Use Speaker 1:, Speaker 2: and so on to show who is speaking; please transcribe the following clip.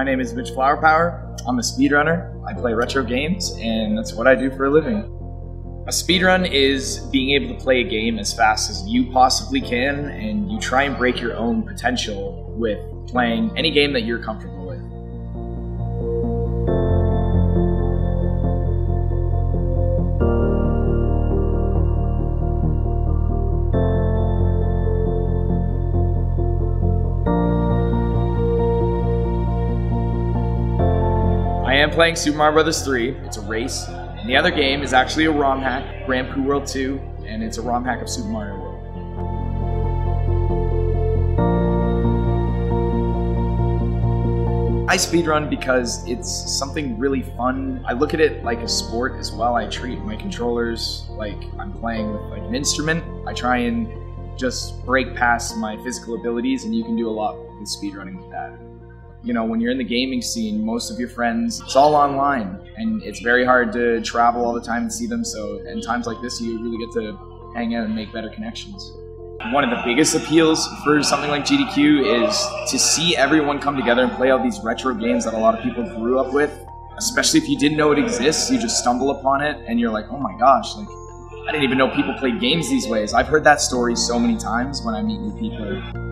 Speaker 1: My name is Mitch Flowerpower. I'm a speedrunner. I play retro games, and that's what I do for a living. A speedrun is being able to play a game as fast as you possibly can, and you try and break your own potential with playing any game that you're comfortable am playing Super Mario Brothers 3. It's a race. And the other game is actually a ROM hack, Poo World 2, and it's a ROM hack of Super Mario World. I speedrun because it's something really fun. I look at it like a sport as well. I treat my controllers like I'm playing with like an instrument. I try and just break past my physical abilities, and you can do a lot with speedrunning with that you know, when you're in the gaming scene, most of your friends, it's all online, and it's very hard to travel all the time and see them. So, in times like this, you really get to hang out and make better connections. One of the biggest appeals for something like GDQ is to see everyone come together and play all these retro games that a lot of people grew up with. Especially if you didn't know it exists, you just stumble upon it and you're like, oh my gosh, like I didn't even know people played games these ways. I've heard that story so many times when I meet new people.